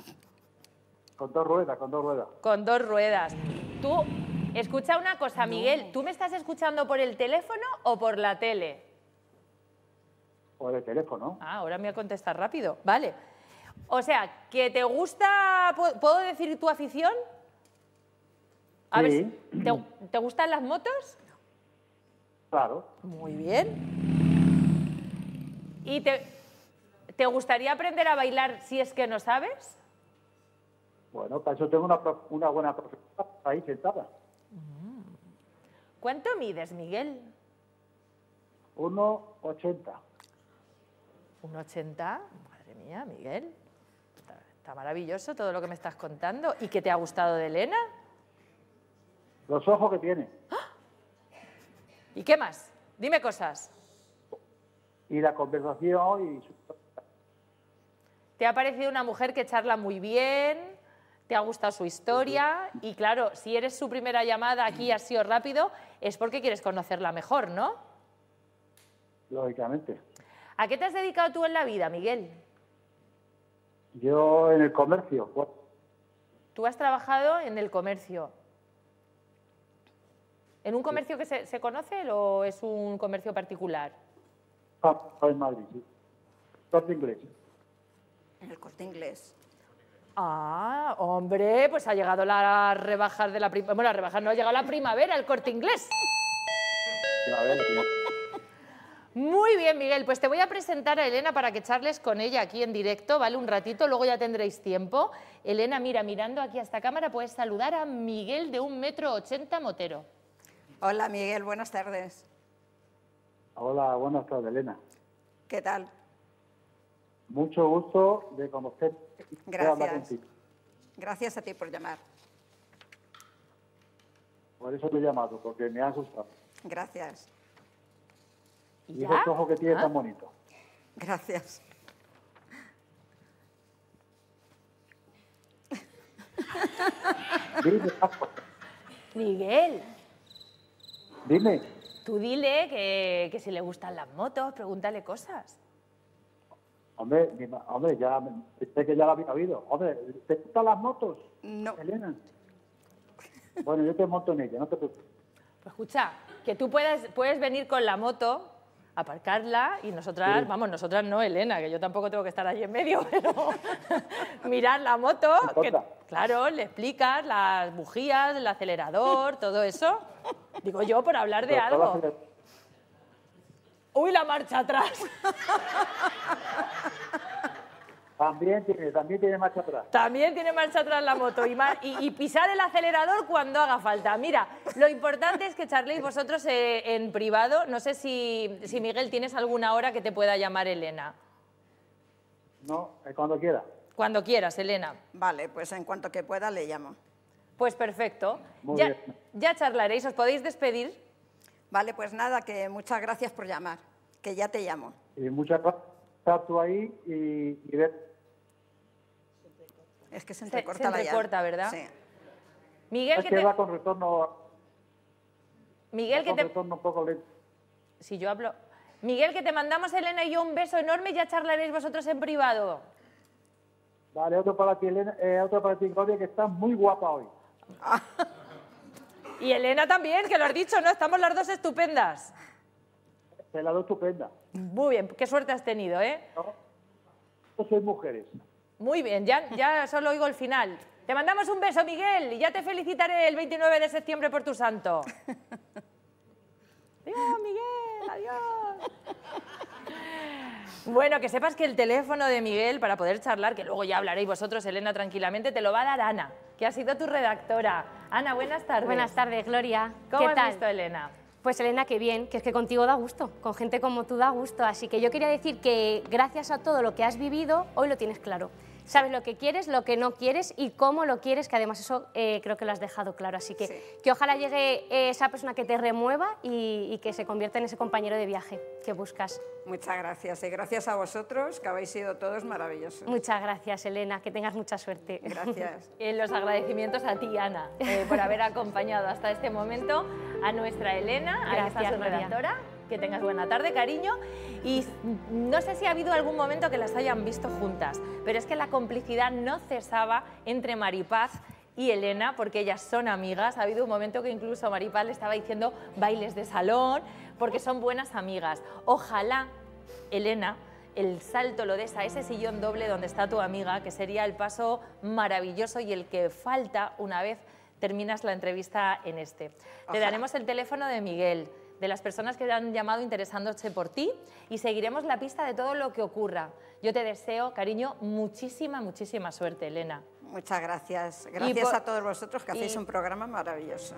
Con dos ruedas, con dos ruedas. Con dos ruedas. Tú, escucha una cosa, Miguel, ¿tú me estás escuchando por el teléfono o por la tele? O de teléfono. Ah, ahora me voy a contestar rápido. Vale. O sea, que te gusta, ¿pu- ¿puedo decir tu afición? A ver, Sí. si- ¿te, te gustan las motos? Claro. Muy bien. ¿Y te, te gustaría aprender a bailar si es que no sabes? Bueno, para eso tengo una, buena profesora ahí sentada. ¿Cuánto mides, Miguel? 1,80. ¿Un 80? Madre mía, Miguel. Está, está maravilloso todo lo que me estás contando. ¿Y qué te ha gustado de Elena? Los ojos que tiene. ¿Y qué más? Dime cosas. Y la conversación y su... ¿Te ha parecido una mujer que charla muy bien? ¿Te ha gustado su historia? Y claro, si eres su primera llamada aquí ha sido rápido, es porque quieres conocerla mejor, ¿no? lógicamente. ¿A qué te has dedicado tú en la vida, Miguel? Yo en el comercio, pues, Tú has trabajado en el comercio. ¿En un comercio que se, se conoce o es un comercio particular? ah, en Madrid, sí. Corte inglés. En el corte inglés. Ah, hombre, pues ha llegado la rebajar de la primavera. Bueno, la rebajar no ha llegado la primavera, el corte inglés. A ver, sí. Muy bien, Miguel. Pues te voy a presentar a Elena para que charles con ella aquí en directo, ¿vale? Un ratito, luego ya tendréis tiempo. Elena, mira, mirando aquí a esta cámara, puedes saludar a Miguel de un metro ochenta motero. Hola Miguel, buenas tardes. Hola, buenas tardes, Elena. ¿Qué tal? Mucho gusto de conocerte. Gracias. Gracias a ti por llamar. Por eso te he llamado, porque me ha asustado. Gracias. ¿Y ya? esos ojos que tiene Ah, tan bonitos. Gracias. Dime, (laughs) Miguel, dime. tú dile que, que si le gustan las motos, pregúntale cosas. Hombre, mi ma- hombre, ya me- sé que ya lo había oído. Hombre, ¿te gustan las motos, No, Elena? Bueno, yo te monto en ella, no te preocupes. Pues escucha, que tú puedes, puedes venir con la moto, aparcarla y nosotras, Sí. vamos, nosotras no, Elena, que yo tampoco tengo que estar allí en medio, (laughs) pero mirar la moto, que, claro, le explicas las bujías, el acelerador, todo eso. Digo yo por hablar de Pero algo. Uy, la marcha atrás. También tiene, también tiene marcha atrás. También tiene marcha atrás la moto y, y- y pisar el acelerador cuando haga falta. Mira, lo importante es que charléis vosotros eh, en privado. No sé si, si Miguel tienes alguna hora que te pueda llamar Elena. No, es cuando quiera. Cuando quieras, Elena. vale, pues en cuanto que pueda le llamo. Pues perfecto. Muy ya, bien. ya charlaréis, os podéis despedir. Vale, pues nada, que muchas gracias por llamar, que ya te llamo. Y muchas gracias tú ahí y, y ver. Es que se Se- entrecorta se la entrecorta, llama. ¿verdad? Sí. Miguel, Es que que te, va con retorno, Miguel, va que con te, retorno un poco lento. si yo hablo, Miguel, que te mandamos Elena y yo un beso enorme y ya charlaréis vosotros en privado. Vale, otro para ti, Elena, eh, otro para ti, Gloria, que estás muy guapa hoy. (laughs) Y Elena también, que lo has dicho, ¿no? Estamos las dos estupendas. Te la doy estupenda. Muy bien, qué suerte has tenido, ¿eh? ¿no? Todos sois mujeres. Muy bien, ya, ya solo oigo el final. Te mandamos un beso, Miguel, y ya te felicitaré el 29 de septiembre por tu santo. (laughs) Adiós, Miguel. Bueno, que sepas que el teléfono de Miguel para poder charlar, que luego ya hablaréis vosotros, Elena, tranquilamente, te lo va a dar Ana, que ha sido tu redactora. Ana, buenas tardes. Buenas tardes, Gloria. ¿Cómo ¿Qué has tal? visto, Elena? Pues Elena, qué bien, que es que contigo da gusto, con gente como tú da gusto. Así que yo quería decir que gracias a todo lo que has vivido, hoy lo tienes claro. Sabes lo que quieres, lo que no quieres y cómo lo quieres, que además eso eh, creo que lo has dejado claro. Así que Sí. que ojalá llegue eh, esa persona que te remueva y, y que se convierta en ese compañero de viaje que buscas. Muchas gracias y gracias a vosotros, que habéis sido todos maravillosos. Muchas gracias, Elena, que tengas mucha suerte. Gracias. (laughs) Eh, los agradecimientos a ti, Ana, eh, por haber acompañado hasta este momento a nuestra Elena, Gracias, su Gloria. redactora. Que tengas buena tarde, cariño. Y no sé si ha habido algún momento que las hayan visto juntas, pero es que la complicidad no cesaba entre Maripaz y Elena, porque ellas son amigas. Ha habido un momento que incluso Maripaz le estaba diciendo bailes de salón, porque son buenas amigas. Ojalá, Elena, el salto lo des a ese sillón doble donde está tu amiga, que sería el paso maravilloso y el que falta una vez terminas la entrevista en este. Te daremos el teléfono de Miguel, de las personas que te han llamado interesándose por ti y seguiremos la pista de todo lo que ocurra. Yo te deseo, cariño, muchísima, muchísima suerte, Elena. Muchas gracias. Gracias por- a todos vosotros que hacéis y- un programa maravilloso.